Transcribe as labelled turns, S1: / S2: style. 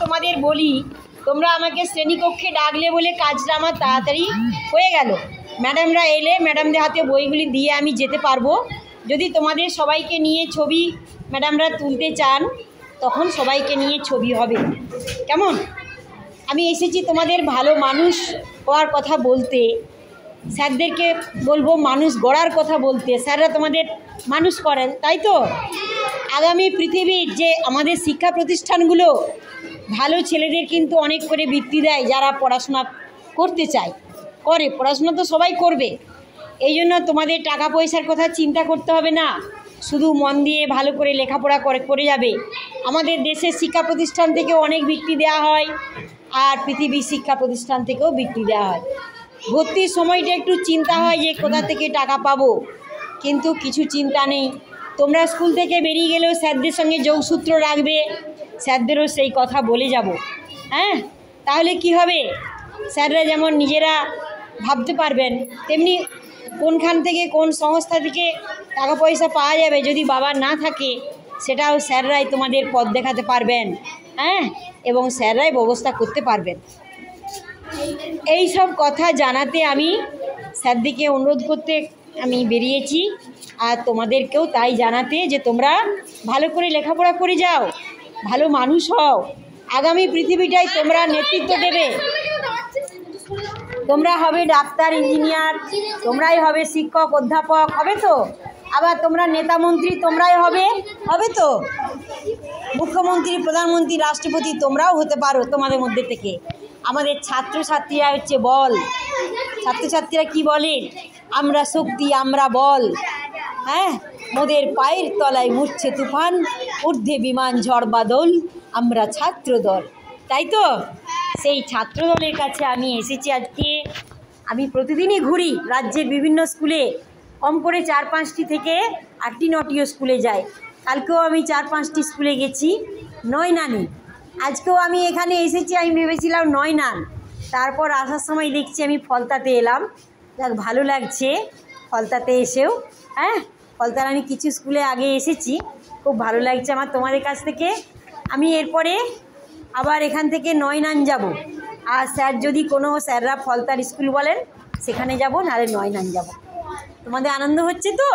S1: তোমাদের বলি, তোমরা আমাকে শ্রেণীকক্ষে ডাকলে বলে কাজটা আমার তাড়াতাড়ি হয়ে গেল। ম্যাডামরা এলে ম্যাডামদের হাতে বইগুলি দিয়ে আমি যেতে পারব। যদি তোমাদের সবাইকে নিয়ে ছবি ম্যাডামরা তুলতে চান, তখন সবাইকে নিয়ে ছবি হবে। কেমন? আমি এসেছি তোমাদের ভালো মানুষ হওয়ার কথা বলতে। স্যারদেরকে বলব মানুষ গড়ার কথা বলতে। স্যাররা তোমাদের মানুষ করেন, তাই তো? আগামী পৃথিবীর যে আমাদের শিক্ষা প্রতিষ্ঠানগুলো ভালো ছেলেদের কিন্তু অনেক করে বৃত্তি দেয় যারা পড়াশোনা করতে চায়। করে, পড়াশোনা তো সবাই করবে। এই জন্য তোমাদের টাকা পয়সার কথা চিন্তা করতে হবে না। শুধু মন দিয়ে ভালো করে লেখাপড়া করে করে যাবে। আমাদের দেশের শিক্ষা প্রতিষ্ঠান থেকেও অনেক বৃত্তি দেওয়া হয় আর পৃথিবীর শিক্ষা প্রতিষ্ঠান থেকেও বৃত্তি দেওয়া হয়। ভর্তির সময়টা একটু চিন্তা হয় যে কোথা থেকে টাকা পাবো। কিন্তু কিছু চিন্তা নেই। তোমরা স্কুল থেকে বেরিয়ে গেলেও স্যারদের সঙ্গে যোগসূত্র রাখবে। স্যারদেরও সেই কথা বলে যাব। হ্যাঁ? তাহলে কি হবে? স্যাররা যেমন নিজেরা ভাবতে পারবেন, তেমনি কোনখান থেকে কোন সংস্থা থেকে টাকা পয়সা পাওয়া যাবে যদি বাবা না থাকে, সেটাও স্যাররাই তোমাদের পথ দেখাতে পারবেন হ্যাঁ? এবং স্যাররাই ব্যবস্থা করতে পারবেন। এই সব কথা জানাতে আমি স্যারদিকে অনুরোধ করতে আমি বেরিয়েছি, আর তোমাদেরকেও তাই জানাতে যে তোমরা ভালো করে লেখাপড়া করে যাও। ভালো মানুষ হও। আগামী পৃথিবীটাই তোমরা নেতৃত্ব দেবে। তোমরা হবে ডাক্তার, ইঞ্জিনিয়ার, তোমরাই হবে শিক্ষক, অধ্যাপক, হবে তো? আবার তোমরা নেতা মন্ত্রী, তোমরাই হবে? হবে তো? মুখ্যমন্ত্রী, প্রধানমন্ত্রী, রাষ্ট্রপতি, তোমরাও হতে পারো তোমাদের মধ্যে থেকে। আমাদের ছাত্রছাত্রীরা হচ্ছে বল। ছাত্রছাত্রীরা কি বলে? আমরা শক্তি, আমরা বল। হ্যাঁ মোদের পায়ের তলায় মুড়ছে তুফান, ঊর্ধ্বে বিমান ঝড় বাদল, আমরা ছাত্রদল। তাই তো? সেই ছাত্রদলের কাছে আমি এসেছি আজকে। আমি প্রতিদিনই ঘুরি রাজ্যের বিভিন্ন স্কুলে। কম করে চার পাঁচটি থেকে আটটি নটিও স্কুলে যাই। কালকেও আমি চার পাঁচটি স্কুলে গেছি। নয় নানি। আজকেও আমি এখানে এসেছি, আমি ভেবেছিলাম নয় নান। তারপর আসার সময় দেখছি আমি ফলতাতে এলাম। যাক, ভালো লাগছে। ফলতাতে এসেও হ্যাঁ? ফলতার আমি কিছু স্কুলে আগে এসেছি। খুব ভালো লাগছে আমার তোমাদের কাছ থেকে। আমি এরপরে আবার এখান থেকে নয় নান যাব। আর স্যার যদি কোনো স্যাররা ফলতার স্কুল বলেন, সেখানে যাব, নাহলে নয় নান যাব। তোমাদের আনন্দ হচ্ছে তো?